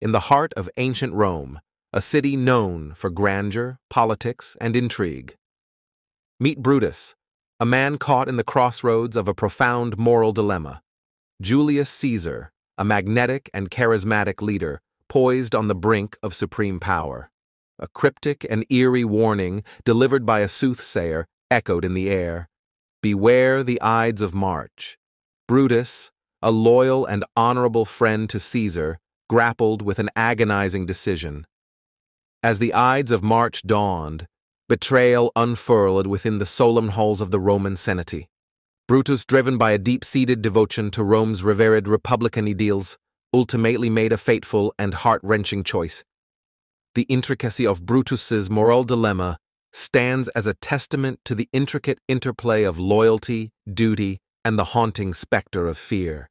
in the heart of ancient Rome, a city known for grandeur, politics, and intrigue. Meet Brutus, a man caught in the crossroads of a profound moral dilemma. Julius Caesar, a magnetic and charismatic leader, poised on the brink of supreme power. A cryptic and eerie warning, delivered by a soothsayer, echoed in the air. Beware the Ides of March. Brutus, a loyal and honorable friend to Caesar, grappled with an agonizing decision. As the Ides of March dawned, betrayal unfurled within the solemn halls of the Roman Senate. Brutus, driven by a deep-seated devotion to Rome's revered republican ideals, ultimately made a fateful and heart-wrenching choice. The intricacy of Brutus's moral dilemma stands as a testament to the intricate interplay of loyalty, duty, and the haunting specter of fear.